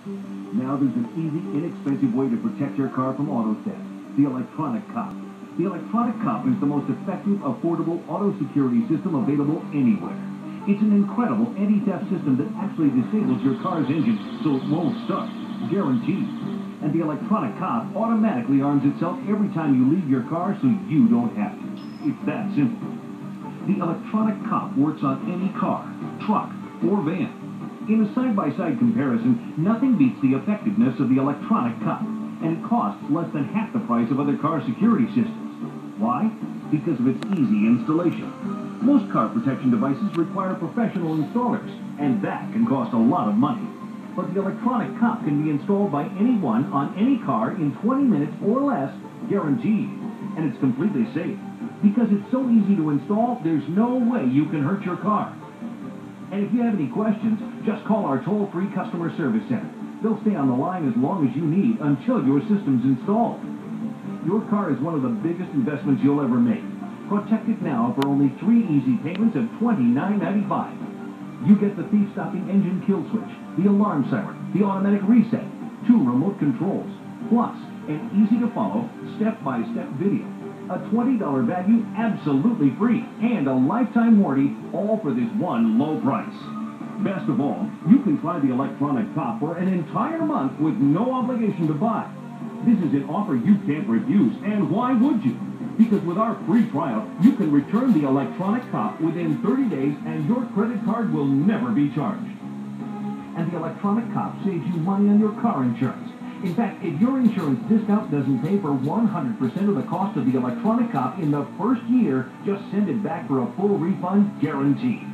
Now there's an easy, inexpensive way to protect your car from auto theft. The Electronic Cop. The Electronic Cop is the most effective, affordable auto security system available anywhere. It's an incredible anti-theft system that actually disables your car's engine so it won't start. Guaranteed. And the Electronic Cop automatically arms itself every time you leave your car so you don't have to. It's that simple. The Electronic Cop works on any car, truck, or van. In a side-by-side comparison, nothing beats the effectiveness of the Electronic cop, and it costs less than half the price of other car security systems. Why? Because of its easy installation. Most car protection devices require professional installers, and that can cost a lot of money. But the electronic cop can be installed by anyone on any car in 20 minutes or less, guaranteed. And it's completely safe. Because it's so easy to install, there's no way you can hurt your car. And if you have any questions, just call our toll-free customer service center. They'll stay on the line as long as you need until your system's installed. Your car is one of the biggest investments you'll ever make. Protect it now for only three easy payments of $29.95. You get the thief-stopping engine kill switch, the alarm siren, the automatic reset, two remote controls, plus an easy-to-follow step-by-step video. A $20 value absolutely free, and a lifetime warranty, all for this one low price. Best of all, you can try the electronic cop for an entire month with no obligation to buy. This is an offer you can't refuse, and why would you? Because with our free trial, you can return the electronic cop within 30 days and your credit card will never be charged. And the electronic cop saves you money on your car insurance. In fact, if your insurance discount doesn't pay for 100% of the cost of the electronic cop in the first year, just send it back for a full refund guaranteed.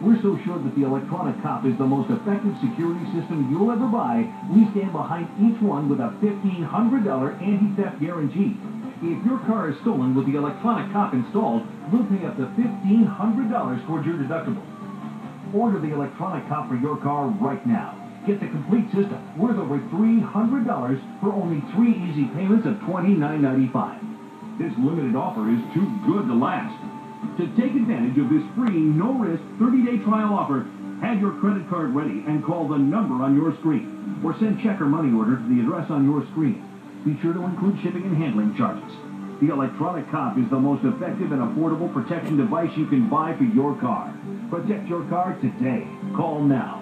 We're so sure that the electronic cop is the most effective security system you'll ever buy, we stand behind each one with a $1,500 anti-theft guarantee. If your car is stolen with the electronic cop installed, we'll pay up to $1,500 towards your deductible. Order the electronic cop for your car right now. Get the complete system worth over $300 for only three easy payments of $29.95. This limited offer is too good to last. To take advantage of this free, no-risk 30-day trial offer, have your credit card ready and call the number on your screen. Or send check or money order to the address on your screen. Be sure to include shipping and handling charges. The Electronic Cop is the most effective and affordable protection device you can buy for your car. Protect your car today. Call now.